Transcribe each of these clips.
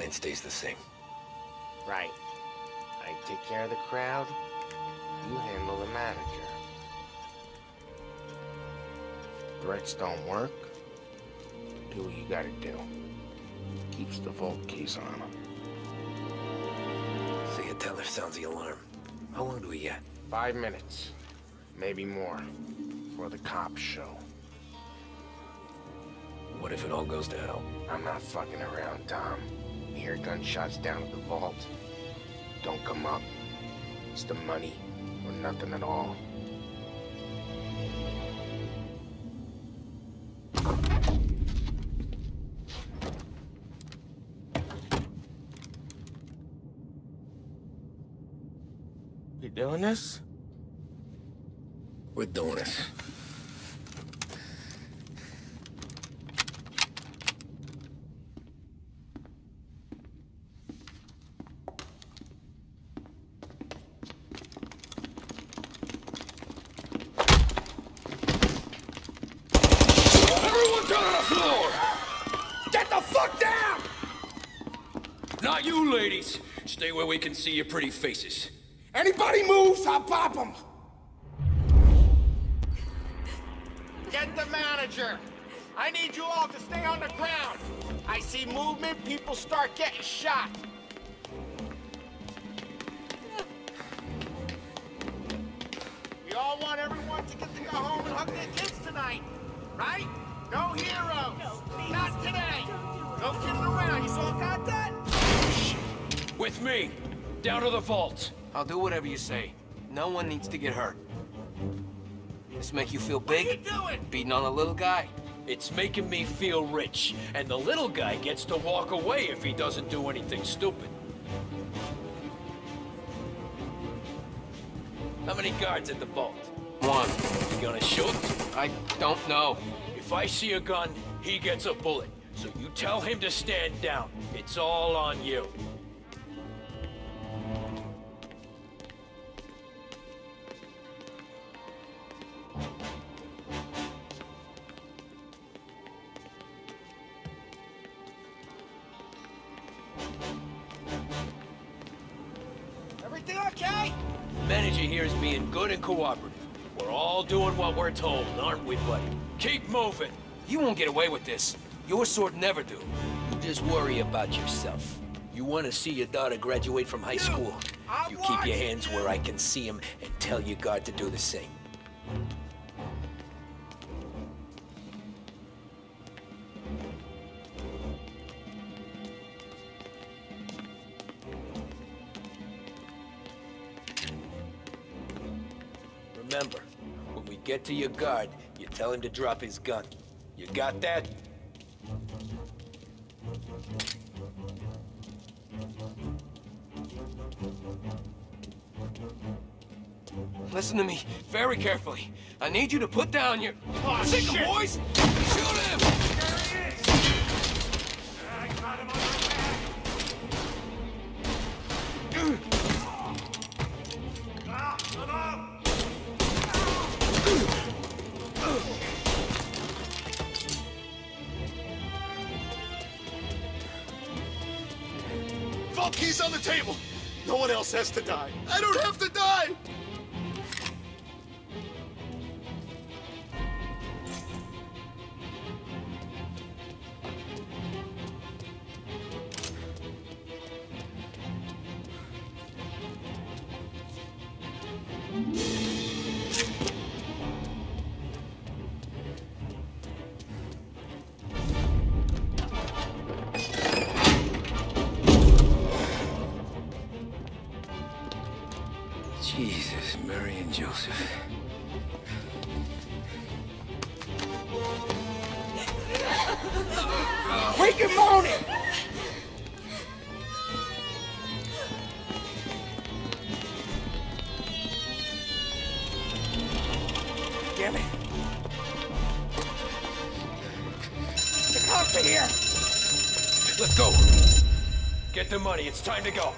plan stays the same. Right. I take care of the crowd, you handle the manager. Threats don't work, do what you gotta do. Keeps the vault keys on him. See a teller sounds the alarm. How long do we get? Five minutes, maybe more, before the cops show. What if it all goes to hell? I'm not fucking around, Tom. Hear gunshots down at the vault. Don't come up. It's the money or nothing at all. You doing this? We're doing this. Everyone down on the floor! Get the fuck down! Not you, ladies. Stay where we can see your pretty faces. Anybody moves, I'll pop them. Get the manager! I need you all to stay on the ground. I see movement, people start getting shot. We all want everyone to get to go home and hug their kids tonight, right? No heroes. Not today. No kidding around. You all got that? With me. Down to the vault. I'll do whatever you say. No one needs to get hurt. This make you feel What are you big? doing? Beating on a little guy? It's making me feel rich, and the little guy gets to walk away if he doesn't do anything stupid. How many guards at the vault? One. You gonna shoot? I don't know. If I see a gun, he gets a bullet. So you tell him to stand down. It's all on you. Everything okay? Manager here is being good and cooperative. We're all doing what we're told, aren't we, buddy? Keep moving. You won't get away with this. Your sort never do. You just worry about yourself. You want to see your daughter graduate from high school. You keep your hands where I can see them and tell your guard to do the same. We get to your guard, you tell him to drop his gun. You got that? Listen to me very carefully. I need you to put down your... Oh, Sick shit. boys! Keys on the table. No one else has to die. I don't have to die. And moan it. Damn it. The cops are here. Let's go. Get the money. It's time to go.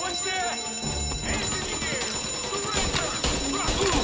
What's that? Anthony here! Surrender!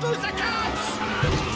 lose the cops!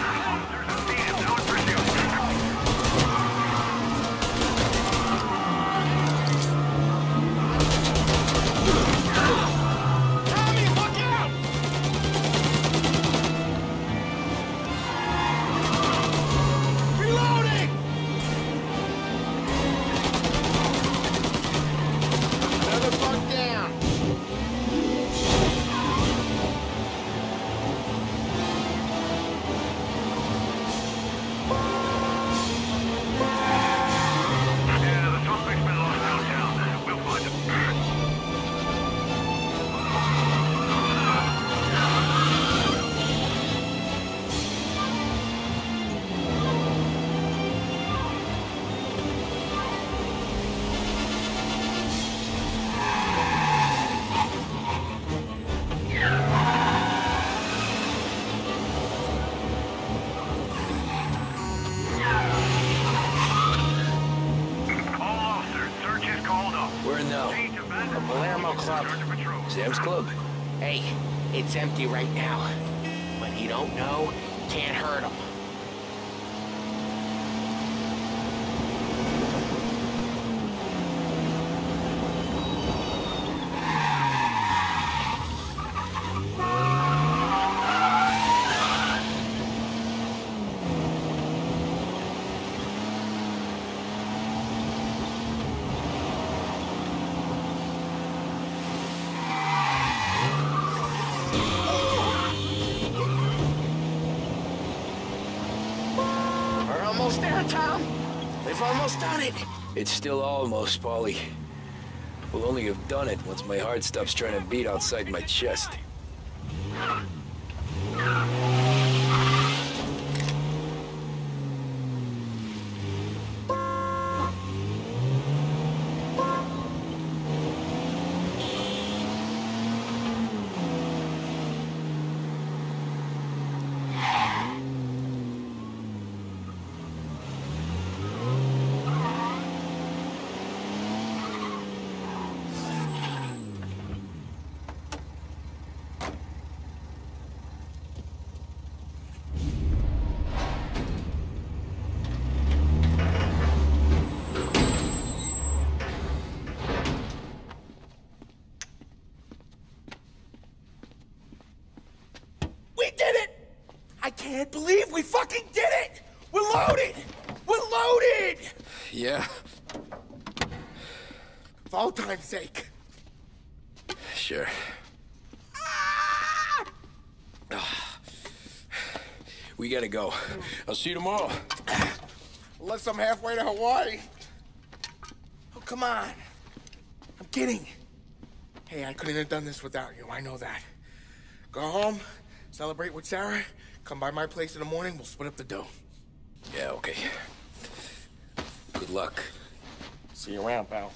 Sam's Club. Hey, it's empty right now. But you don't know, can't hurt him. We're almost there, Tom. We've almost done it. It's still almost, Paulie. We'll only have done it once my heart stops trying to beat outside my chest. We did it! I can't believe we fucking did it! We're loaded! We're loaded! Yeah, For all time's sake. sure. We gotta go. I'll see you tomorrow. Unless I'm halfway to Hawaii. Oh, come on. I'm kidding. Hey, I couldn't have done this without you. I know that. Go home, celebrate with Sarah, come by my place in the morning, we'll split up the dough. Yeah, okay. Good luck. See you around, pal.